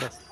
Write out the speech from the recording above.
Yes.